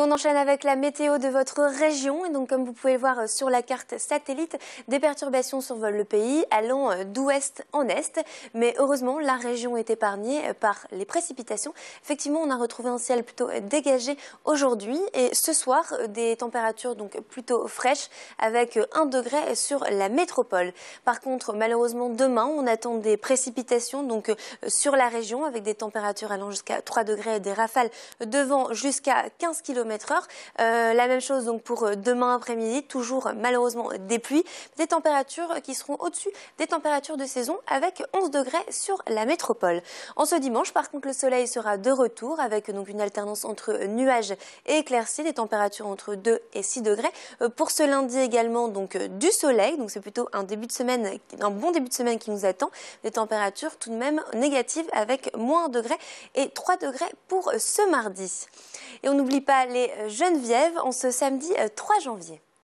on enchaîne avec la météo de votre région. Et donc, comme vous pouvez le voir sur la carte satellite, des perturbations survolent le pays, allant d'ouest en est. Mais heureusement, la région est épargnée par les précipitations. Effectivement, on a retrouvé un ciel plutôt dégagé aujourd'hui. Et ce soir, des températures donc plutôt fraîches, avec 1 degré sur la métropole. Par contre, malheureusement, demain, on attend des précipitations donc sur la région, avec des températures allant jusqu'à 3 degrés et des rafales de vent jusqu'à 15 km euh, la même chose donc pour euh, demain après-midi, toujours malheureusement des pluies, des températures qui seront au-dessus des températures de saison avec 11 degrés sur la métropole. En ce dimanche, par contre, le soleil sera de retour avec donc une alternance entre nuages et éclaircies, des températures entre 2 et 6 degrés. Euh, pour ce lundi également, donc du soleil, donc c'est plutôt un début de semaine, un bon début de semaine qui nous attend. Des températures tout de même négatives avec moins 1 degré et 3 degrés pour ce mardi. Et on n'oublie pas les Genevièves en ce samedi 3 janvier.